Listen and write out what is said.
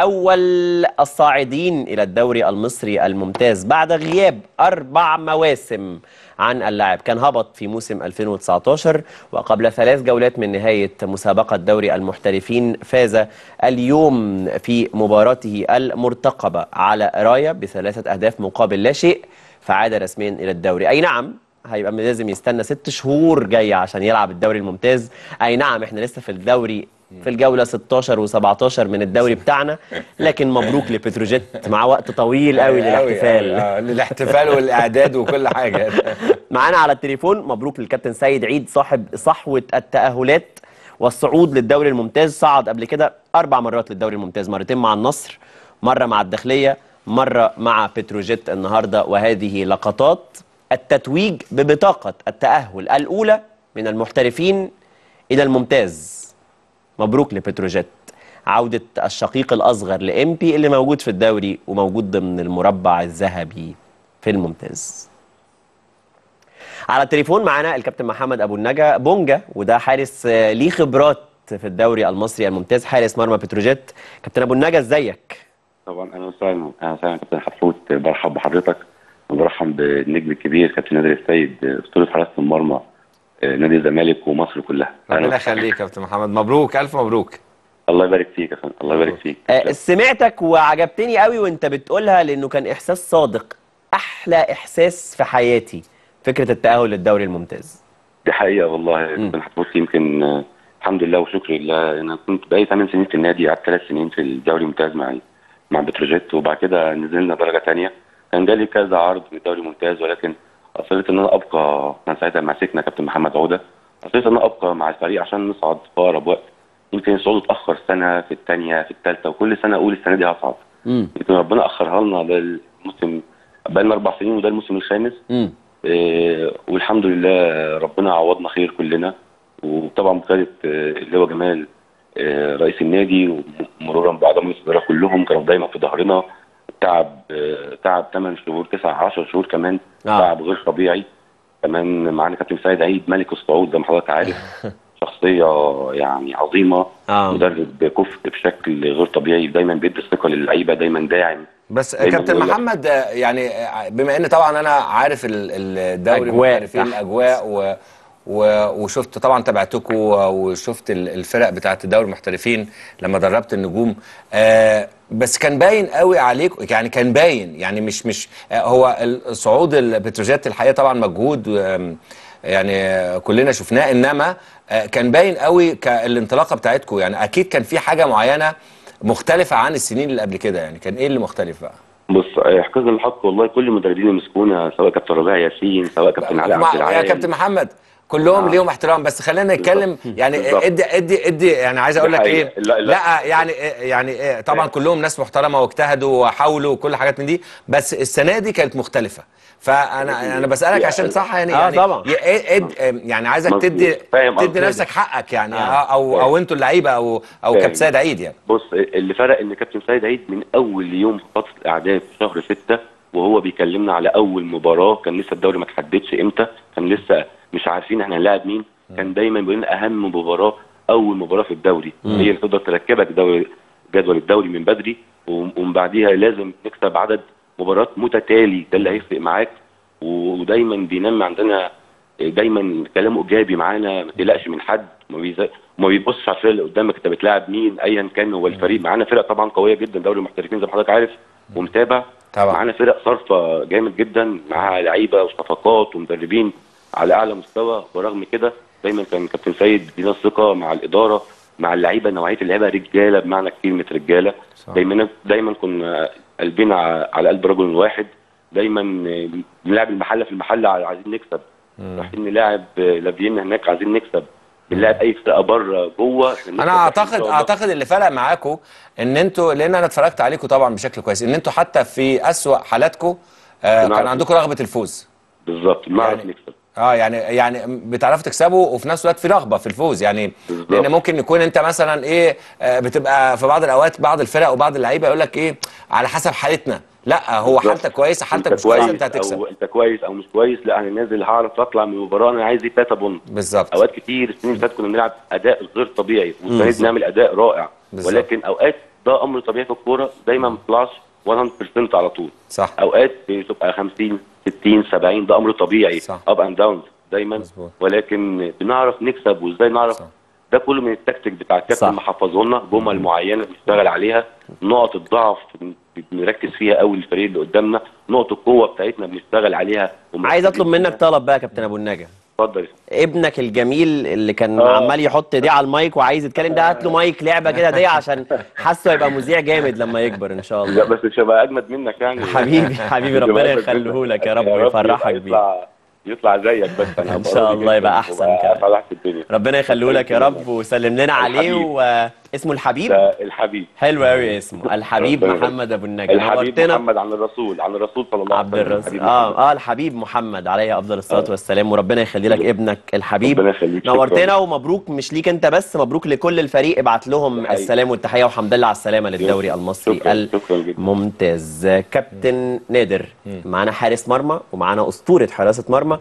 أول الصاعدين إلى الدوري المصري الممتاز بعد غياب أربع مواسم عن اللاعب. كان هبط في موسم 2019 وقبل ثلاث جولات من نهاية مسابقة دوري المحترفين فاز اليوم في مباراته المرتقبة على راية بثلاثة أهداف مقابل لا شيء فعاد رسميا إلى الدوري. أي نعم هيبقى لازم يستنى ست شهور جاية عشان يلعب الدوري الممتاز. أي نعم إحنا لسه في الدوري في الجولة 16 و17 من الدوري بتاعنا. لكن مبروك لبتروجيت مع وقت طويل قوي. للاحتفال. آه، للاحتفال والإعداد وكل حاجة. معانا على التليفون مبروك للكابتن سيد عيد صاحب صحوة التأهلات والصعود للدوري الممتاز. صعد قبل كده أربع مرات للدوري الممتاز مرتين مع النصر مرة مع الداخلية مرة مع بتروجيت النهاردة. وهذه لقطات التتويج ببطاقة التأهل الأولى من المحترفين إلى الممتاز. مبروك لبتروجيت. عودة الشقيق الأصغر لإمبي اللي موجود في الدوري وموجود ضمن المربع الذهبي في الممتاز. على التليفون معانا الكابتن محمد أبو النجا بونجا وده حارس آه، ليه خبرات في الدوري المصري الممتاز حارس مرمى بتروجيت. كابتن أبو النجا إزيك؟ طبعا أهلا وسهلا أهلا وسهلا كابتن حفوت برحب بحضرتك وبرحب بالنجم الكبير كابتن نادر السيد أسطورة حراسه المرمى. نادي الزمالك ومصر كلها. ربنا. يخليك يا كابتن محمد. مبروك ألف مبروك. الله يبارك فيك يا فندم الله يبارك فيك. آه، سمعتك وعجبتني قوي وأنت بتقولها لأنه كان إحساس صادق أحلى إحساس في حياتي فكرة التأهل للدوري الممتاز. دي حقيقة والله. كابتن حفوت يمكن آه، الحمد لله وشكر لله. أنا كنت بقالي 8 سنين في النادي قعدت ثلاث سنين في الدوري الممتاز مع مع بتروجيت وبعد كده نزلنا درجة ثانية كان جالي كذا عرض من الدوري الممتاز ولكن اصريت إن أنا أبقى كان ساعتها مسكنا كابتن محمد عودة. اصريت إن أنا أبقى مع الفريق عشان نصعد في أقرب وقت. يمكن الصعود اتأخر سنة في الثانية في الثالثه وكل سنة أقول السنة دي هصعد. يمكن ربنا أخرها لنا ده الموسم بقالنا أربع سنين وده الموسم الخامس. إيه، والحمد لله ربنا عوضنا خير كلنا. وطبعا بقياده آه، اللي هو جمال آه، رئيس النادي ومرورا باعضاء الاداره كلهم كانوا دايما في ظهرنا. تعب تعب 8 شهور 9 10 شهور كمان آه. تعب غير طبيعي كمان معانا كابتن سيد عيد ملك الصعود زي ما حضرتك عارف شخصية يعني عظيمة آه. مدرب كفء بشكل غير طبيعي دايما بيدي الثقه للعيبة دايما داعم بس دايما كابتن. محمد آه، يعني آه، بما إن طبعا أنا عارف ال- ال- الدوري تحت. الاجواء و و- وشفت طبعا تابعتكم وشفت ال- الفرق بتاعت الدوري المحترفين لما دربت النجوم آه بس كان باين قوي عليك يعني كان باين يعني مش مش آه هو الصعود البتروجيت الحقيقة طبعا مجهود يعني آه، كلنا شفناه إنما آه، كان باين قوي الانطلاقه بتاعتكم يعني أكيد كان في حاجة معينة مختلفة عن السنين اللي قبل كده يعني كان إيه اللي مختلف بقى؟ بص احقاق الحق والله كل المدربين المسكونه سواء كابتن ربيع ياسين سواء كابتن علاء مع- عبد يا العال كابتن محمد كلهم آه. ليهم احترام بس خلينا نتكلم يعني. ادي ادي ادي يعني عايز أقول لك. إيه لا- لا. لا يعني يعني إيه طبعا كلهم ناس محترمة واجتهدوا وحاولوا وكل حاجات من دي بس السنة دي كانت مختلفة فأنا أنا بسألك عشان صح يعني آه يعني طبعا. ي- إيه- إد يعني عايزك. تدي تدي. نفسك حقك يعني آه. آه. أو أو أنتوا اللعيبة أو أو. كابتن سيد عيد يعني بص اللي فرق إن كابتن سيد عيد من أول يوم في فتره الاعداد في شهر 6 وهو بيكلمنا على أول مباراة كان لسه الدوري ما تحددش إمتى كان لسه مش عارفين إحنا هنلاعب مين. كان دايما بيقول لنا أهم مباراة أول مباراة في الدوري. هي اللي تقدر تركبك دوري جدول الدوري من بدري وم- ومن بعديها لازم نكسب عدد مباريات متتالي. ده اللي هيفرق معاك. ودايما بينمي عندنا دايما كلامه إيجابي معانا. ما تقلقش من حد. ما بيبصش على الفريق اللي قدامك. أنت بتلاعب مين؟ ايا كان هو الفريق. معانا فرق طبعا قوية جدا. دوري المحترفين زي ما حضرتك عارف. ومتابع. طبعا. معانا فرق صارفه جامد جدا. معاها لعيبة وصفقات ومدربين. على أعلى مستوى ورغم كده دايما كان كابتن سيد بيدينا الثقة مع الإدارة مع اللعيبة نوعية اللعيبة رجالة بمعنى كلمة رجالة. دايما دايما كنا قلبنا على قلب رجل واحد. دايما بنلعب المحله في المحله عايزين نكسب. رايحين نلاعب لافيينا هناك عايزين نكسب. بنلاعب أي فرقة بره جوه. أنا أعتقد. أعتقد اللي فرق معاكم إن أنتوا لأن أنا اتفرجت عليكم طبعا بشكل كويس إن أنتوا حتى في أسوأ حالاتكم آه كان عندكم رغبة الفوز. بالظبط بنعرف يعني- نكسب. آه يعني يعني بتعرفوا تكسبوا وفي نفس الوقت في رغبة في الفوز يعني بالظبط. لأن ممكن يكون أنت مثلا إيه آه، بتبقى في بعض الأوقات بعض الفرق وبعض اللعيبة يقول لك إيه على حسب حالتنا لأ هو بالظبط. حالتك كويسه حالتك مش كويسه كويس أنت هتكسب أو أنت كويس أو مش كويس لأ أنا نازل هعرف أطلع من المباراة أنا عايز إيه 3 بونت بالظبط أوقات كتير السنين اللي فاتت كنا بنلعب أداء غير طبيعي والسنة دي. بنعمل أداء رائع بالظبط. ولكن أوقات ده أمر طبيعي في الكورة دايما ما بيطلعش 100% على طول صح أوقات بتبقى 50 60 70 ده أمر طبيعي. up and down دايما مظبوط. ولكن بنعرف نكسب وإزاي نعرف صح. ده كله من التكتيك بتاع. الكابتن محفظه لنا جمل معينة بنشتغل عليها نقط الضعف بن- بنركز فيها قوي الفريق اللي قدامنا نقط القوة بتاعتنا بنشتغل عليها عايز أطلب منك طلب بقى يا كابتن أبو النجا اتفضل. ابنك الجميل اللي كان آه. عمال يحط ايديه على المايك وعايز يتكلم ده هات له مايك لعبة كده دي عشان حاسه هيبقى مذيع جامد لما يكبر إن شاء لا الله بس مش هبقى أجمد منك يعني. حبيبي حبيبي ربنا يخليه. لك يا رب ويفرحك بيه. يطلع زيك بس. أنا هبقى شاء الله يبقى في الدنيا. ربنا يخليه لك يا رب وسلم لنا عليه الحبيب. واسمه الحبيب؟ ده الحبيب. حلو قوي اسمه. الحبيب. محمد أبو النجا. الحبيب نورتنا. محمد عن الرسول عن الرسول صلى الله عليه عبد وسلم الرزاق الحبيب آه آه الحبيب محمد عليه أفضل الصلاة آه. والسلام. وربنا يخلي لك ابنك الحبيب. ربنا يخليك،. نورتنا ومبروك مش ليك أنت بس مبروك لكل الفريق. ابعت لهم. السلام والتحية والحمد لله على السلامة للدوري المصري شكراً، شكراً جداً. الممتاز. كابتن نادر. معانا حارس مرمى ومعانا أسطورة حراسة مرمى